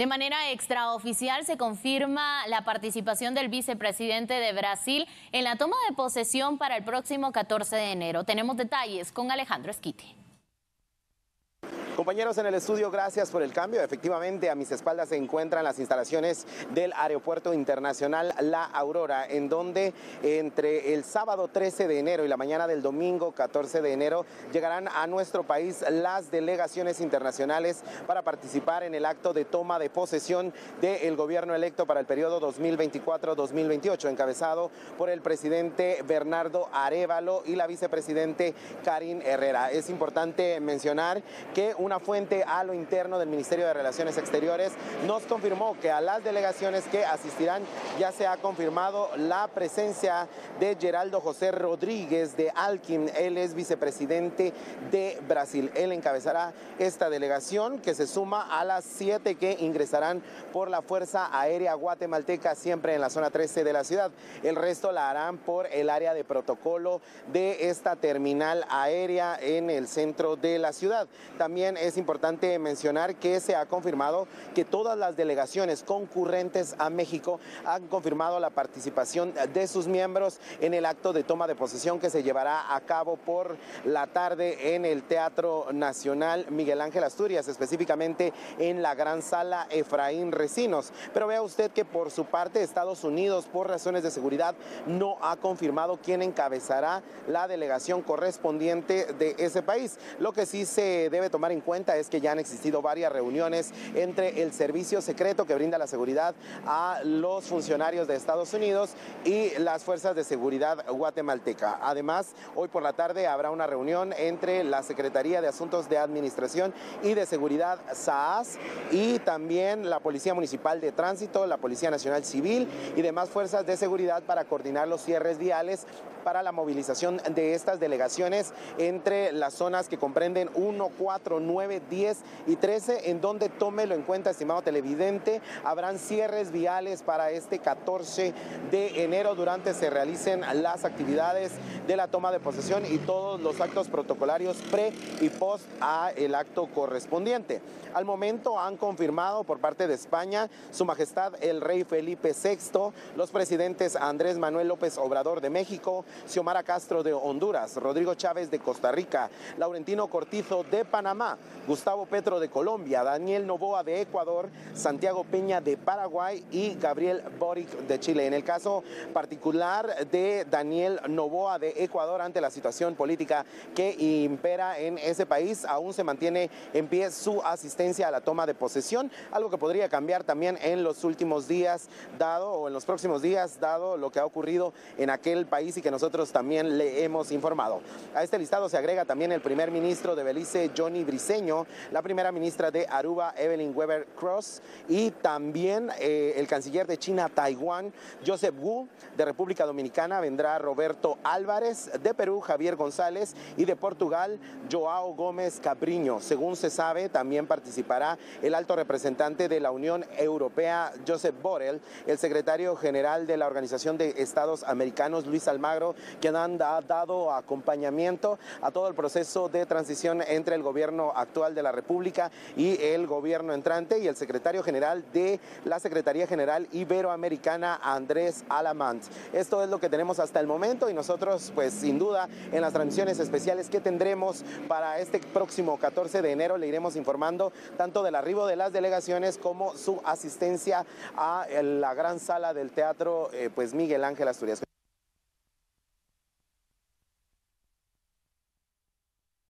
De manera extraoficial se confirma la participación del vicepresidente de Brasil en la toma de posesión para el próximo 14 de enero. Tenemos detalles con Alejandro Esquite. Compañeros en el estudio, gracias por el cambio. Efectivamente, a mis espaldas se encuentran las instalaciones del Aeropuerto Internacional La Aurora, en donde entre el sábado 13 de enero y la mañana del domingo 14 de enero llegarán a nuestro país las delegaciones internacionales para participar en el acto de toma de posesión del gobierno electo para el periodo 2024-2028, encabezado por el presidente Bernardo Arevalo y la vicepresidente Karin Herrera. Es importante mencionar que un una fuente a lo interno del Ministerio de Relaciones Exteriores nos confirmó que a las delegaciones que asistirán ya se ha confirmado la presencia de Geraldo José Rodríguez de Alquim. Él es vicepresidente de Brasil. Él encabezará esta delegación que se suma a las siete que ingresarán por la Fuerza Aérea Guatemalteca, siempre en la zona 13 de la ciudad. El resto la harán por el área de protocolo de esta terminal aérea en el centro de la ciudad. También es importante mencionar que se ha confirmado que todas las delegaciones concurrentes a México han confirmado la participación de sus miembros en el acto de toma de posesión que se llevará a cabo por la tarde en el Teatro Nacional Miguel Ángel Asturias, específicamente en la gran sala Efraín Recinos. Pero vea usted que por su parte Estados Unidos, por razones de seguridad, no ha confirmado quién encabezará la delegación correspondiente de ese país. Lo que sí se debe tomar en cuenta es que ya han existido varias reuniones entre el servicio secreto que brinda la seguridad a los funcionarios de Estados Unidos y las fuerzas de seguridad guatemalteca. Además, hoy por la tarde habrá una reunión entre la Secretaría de Asuntos de Administración y de Seguridad SAAS y también la Policía Municipal de Tránsito, la Policía Nacional Civil y demás fuerzas de seguridad para coordinar los cierres viales para la movilización de estas delegaciones entre las zonas que comprenden 1, 4, 9 9, 10 y 13, en donde tómelo en cuenta, estimado televidente, habrán cierres viales para este 14 de enero durante se realicen las actividades de la toma de posesión y todos los actos protocolarios pre y post a el acto correspondiente. Al momento han confirmado por parte de España su majestad el rey Felipe VI, los presidentes Andrés Manuel López Obrador de México, Xiomara Castro de Honduras, Rodrigo Chávez de Costa Rica, Laurentino Cortizo de Panamá, Gustavo Petro de Colombia, Daniel Novoa de Ecuador, Santiago Peña de Paraguay y Gabriel Boric de Chile. En el caso particular de Daniel Novoa de Ecuador ante la situación política que impera en ese país, aún se mantiene en pie su asistencia a la toma de posesión, algo que podría cambiar también en los últimos días, dado o en los próximos días, dado lo que ha ocurrido en aquel país y que nosotros también le hemos informado. A este listado se agrega también el primer ministro de Belice, Johnny La primera ministra de Aruba, Evelyn Weber Cross, y también eh, el canciller de China, Taiwán, Joseph Wu, de República Dominicana, vendrá Roberto Álvarez, de Perú, Javier González, y de Portugal, Joao Gómez Capriño. Según se sabe, también participará el alto representante de la Unión Europea, Joseph Borrell, el secretario general de la Organización de Estados Americanos, Luis Almagro, quien han dado acompañamiento a todo el proceso de transición entre el gobierno actual de la República y el gobierno entrante y el secretario general de la Secretaría General Iberoamericana, Andrés Alamant. Esto es lo que tenemos hasta el momento y nosotros, pues sin duda, en las transmisiones especiales que tendremos para este próximo 14 de enero le iremos informando tanto del arribo de las delegaciones como su asistencia a la gran sala del teatro, eh, pues Miguel Ángel Asturias.